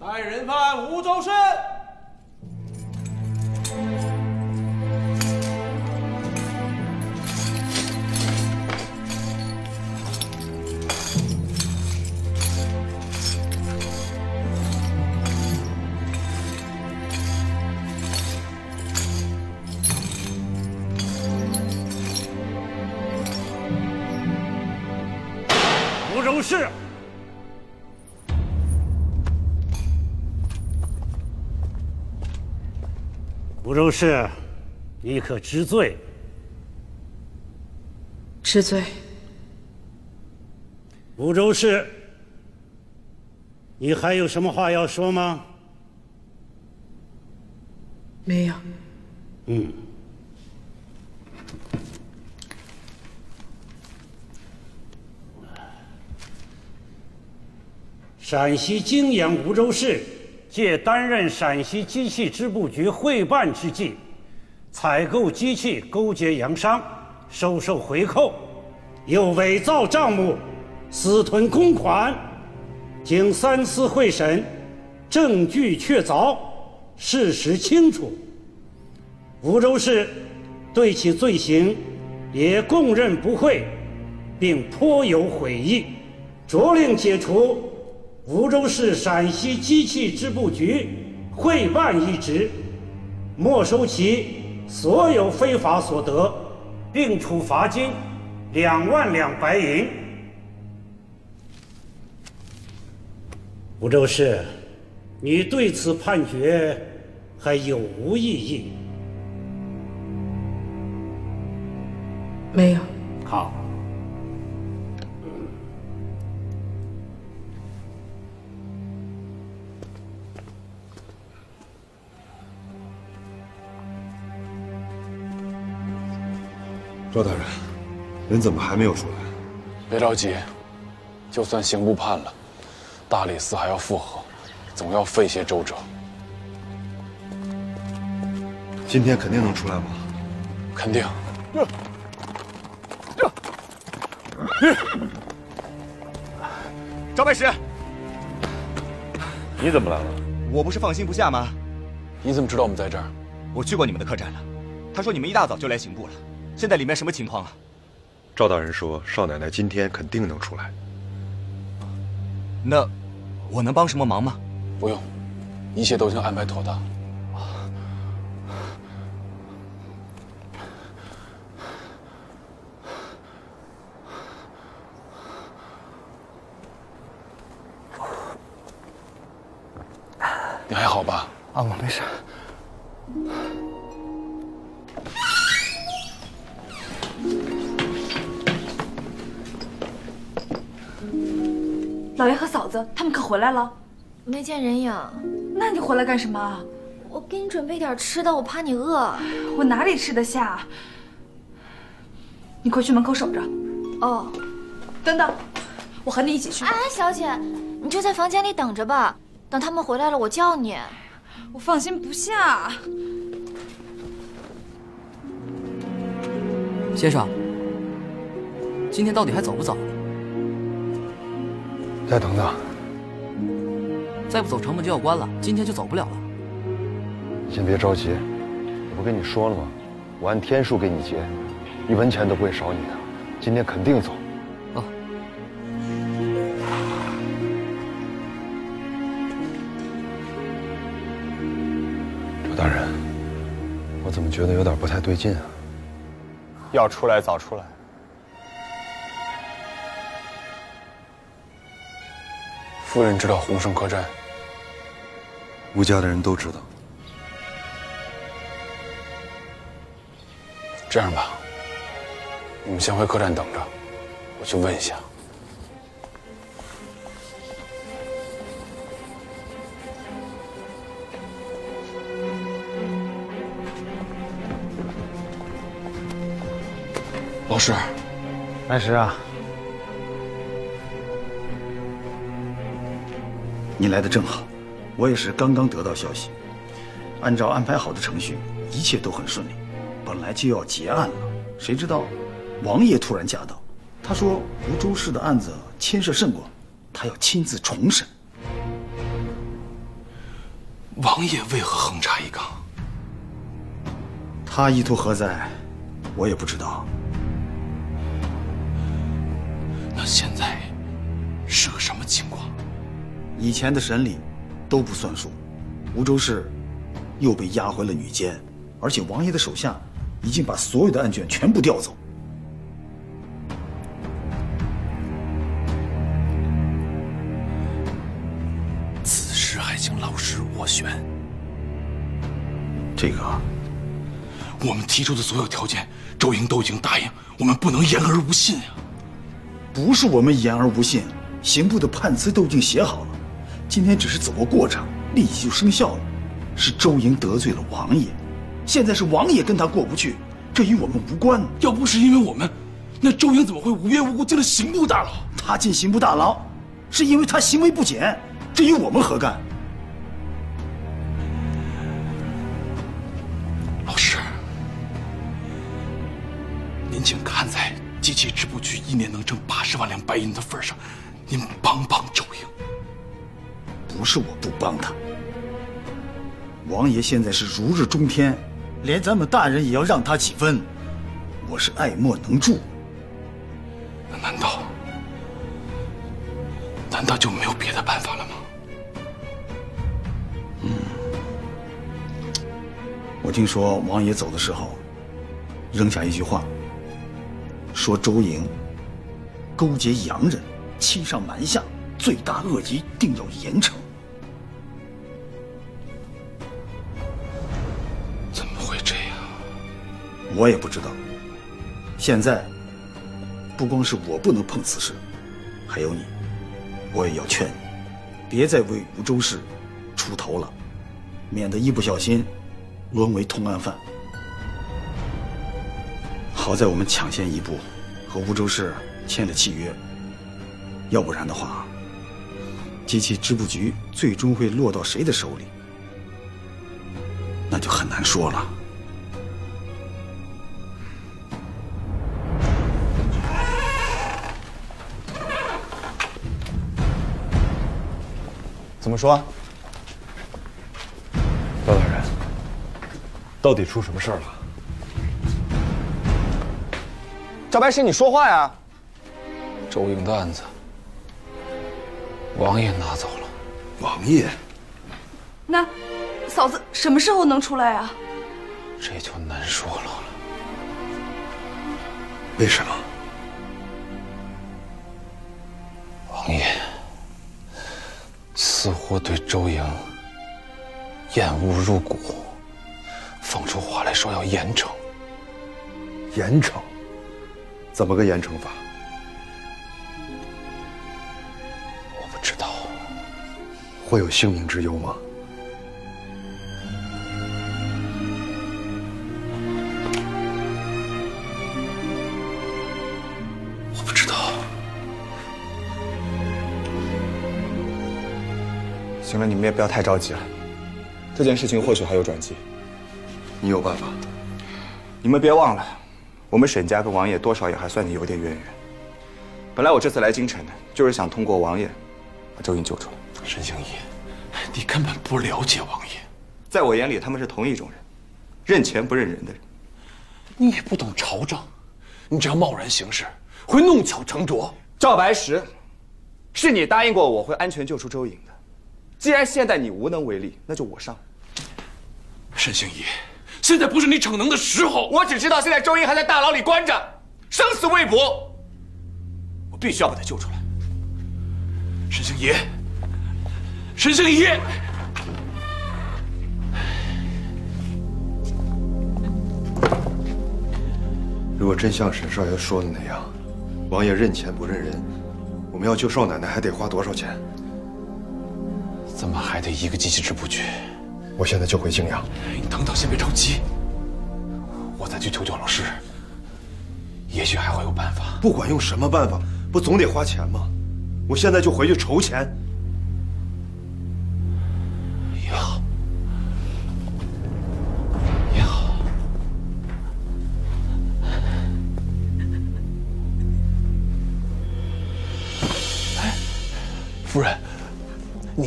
带人犯吴周深。吴州市。吴州市，你可知罪？知罪。吴州市，你还有什么话要说吗？没有。嗯。陕西泾阳吴州市借担任陕西机器织布局会办之际，采购机器勾结洋商，收受回扣，又伪造账目，私吞公款，经三司会审，证据确凿，事实清楚。吴州市对其罪行也供认不讳，并颇有悔意，着令解除。梧州市陕西机器织布局会办一职，没收其所有非法所得，并处罚金两万两白银。梧州市，你对此判决还有无异议？没有。好。赵大人，人怎么还没有出来？别着急，就算刑部判了，大理寺还要复核，总要费些周折。今天肯定能出来吧？肯定。赵白石，你怎么来了？我不是放心不下吗？你怎么知道我们在这儿？我去过你们的客栈了，他说你们一大早就来刑部了。现在里面什么情况啊？赵大人说少奶奶今天肯定能出来。那我能帮什么忙吗？不用，一切都已经安排妥当。老爷和嫂子他们可回来了？没见人影。那你回来干什么？我给你准备点吃的，我怕你饿。我哪里吃得下？你快去门口守着。哦。等等，我和你一起去。哎，小姐，你就在房间里等着吧，等他们回来了我叫你。我放心不下。先生，今天到底还走不走？再等等，再不走城门就要关了，今天就走不了了。先别着急，我不跟你说了吗？我按天数给你结，一文钱都不会少你的。今天肯定走。啊。周大人，我怎么觉得有点不太对劲啊？要出来早出来。夫人知道鸿盛客栈，吴家的人都知道。这样吧，你们先回客栈等着，我去问一下。老师，安石啊。你来的正好，我也是刚刚得到消息，按照安排好的程序，一切都很顺利，本来就要结案了，谁知道王爷突然驾到，他说吴州市的案子牵涉甚广，他要亲自重审。王爷为何横插一杠？他意图何在，我也不知道。那现在？以前的审理都不算数，吴州市又被押回了女监，而且王爷的手下已经把所有的案卷全部调走。此事还请老师斡旋。这个，我们提出的所有条件，周莹都已经答应，我们不能言而无信呀。不是我们言而无信，刑部的判词都已经写好了，今天只是走个过场，立即就生效了。是周莹得罪了王爷，现在是王爷跟他过不去，这与我们无关。要不是因为我们，那周莹怎么会无缘无故进了刑部大牢？他进刑部大牢，是因为他行为不检，这与我们何干？老师，您请看在机器织布局一年能挣八十万两白银的份上，您帮帮周莹。不是我不帮他。王爷现在是如日中天，连咱们大人也要让他几分，我是爱莫能助。那难道难道就没有别的办法了吗？嗯，我听说王爷走的时候扔下一句话，说周莹勾结洋人，欺上瞒下，罪大恶极，定要严惩。我也不知道。现在不光是我不能碰此事，还有你，我也要劝你，别再为吴州市出头了，免得一不小心沦为通案犯。好在我们抢先一步，和吴州市签了契约，要不然的话，机器织布局最终会落到谁的手里，那就很难说了。怎么说？高大人，到底出什么事儿了？赵白石，你说话呀！周莹的案子，王爷拿走了。王爷？那嫂子什么时候能出来啊？这就难说了。为什么？似乎对周莹厌恶入骨，放出话来说要严惩。严惩？怎么个严惩法？我不知道。会有性命之忧吗？行了，你们也不要太着急了。这件事情或许还有转机。你有办法？你们别忘了，我们沈家跟王爷多少也还算你有点渊源。本来我这次来京城呢，就是想通过王爷把周莹救出来。沈星移，你根本不了解王爷。在我眼里，他们是同一种人，认钱不认人的人。你也不懂朝政，你这样贸然行事，会弄巧成拙。赵白石，是你答应过我会安全救出周莹的。既然现在你无能为力，那就我上。沈星移，现在不是你逞能的时候。我只知道现在周英还在大牢里关着，生死未卜。我必须要把他救出来。沈星移，沈星移，如果真像沈少爷说的那样，王爷认钱不认人，我们要救少奶奶还得花多少钱？怎么还得一个机器织布局？我现在就回泾阳。你等等，先别着急，我再去求求老师，也许还会有办法。不管用什么办法，不总得花钱吗？我现在就回去筹钱。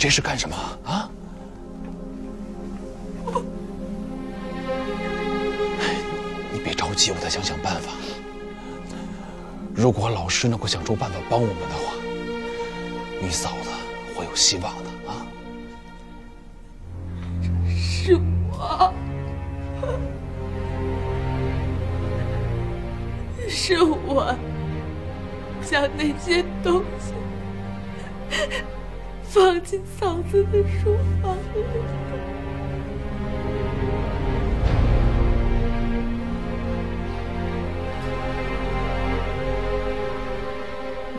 这是干什么啊？你别着急，我再想想办法。如果老师能够想出办法帮我们的话，你嫂子会有希望的啊！是我，是我将那些东西放进嫂子的书房里。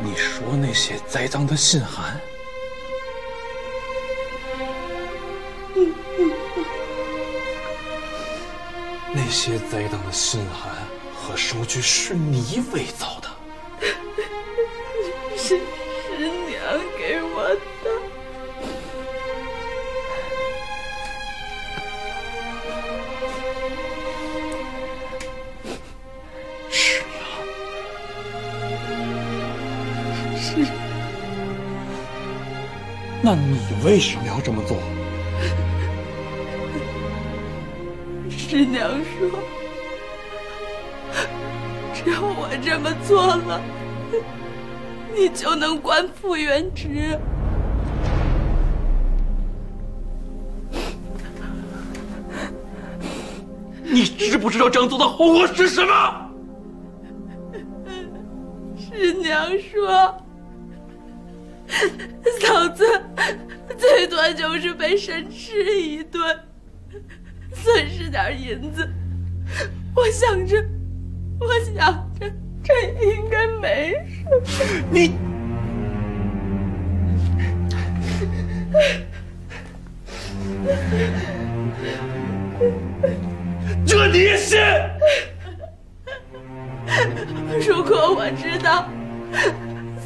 你说那些栽赃的信函，那些栽赃的信函和收据是你伪造的？那你为什么要这么做？师娘说，只要我这么做了，你就能官复原职。你知不知道这样做的后果是什么？师娘说，嫂子最多就是被神吃一顿，损失点银子。我想着，我想着，这应该没什么。你。这你也信？如果我知道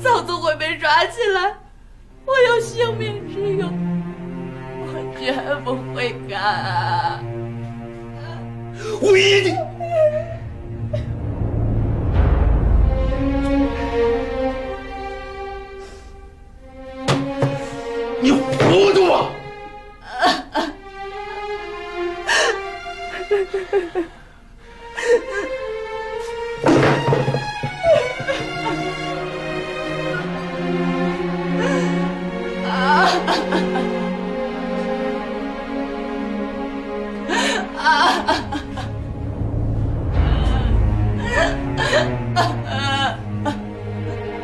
嫂子会被抓起来，我有性命之忧我绝不会干。我一定。你糊涂啊！